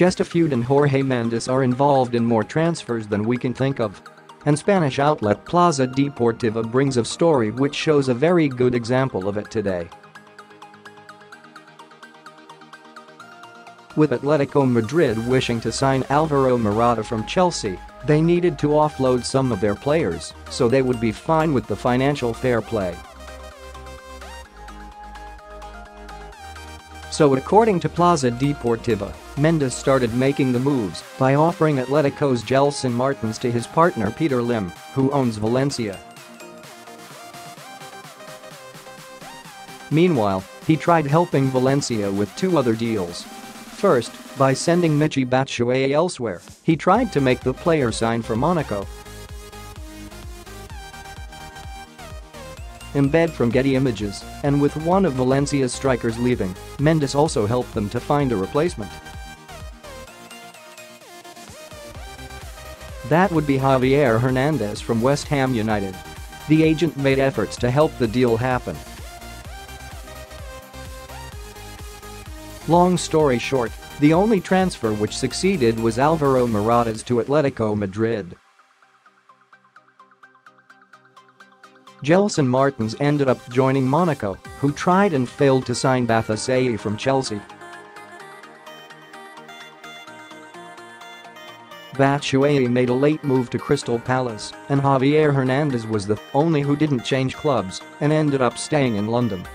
Gestifute and Jorge Mendes are involved in more transfers than we can think of. And Spanish outlet Plaza Deportiva brings a story which shows a very good example of it today. With Atletico Madrid wishing to sign Alvaro Morata from Chelsea, they needed to offload some of their players, so they would be fine with the financial fair play. So according to Plaza Deportiva, Mendes started making the moves by offering Atletico's Gelson Martins to his partner Peter Lim, who owns Valencia. Meanwhile, he tried helping Valencia with two other deals. First, by sending Michy Batshuayi elsewhere, he tried to make the player sign for Monaco. Embed from Getty Images, and with one of Valencia's strikers leaving, Mendes also helped them to find a replacement. That would be Javier Hernandez from West Ham United. The agent made efforts to help the deal happen. Long story short, the only transfer which succeeded was Alvaro Morata's to Atletico Madrid. Gelson Martins ended up joining Monaco, who tried and failed to sign Bathuseye from Chelsea. Batshuayi made a late move to Crystal Palace, and Javier Hernandez was the only who didn't change clubs and ended up staying in London.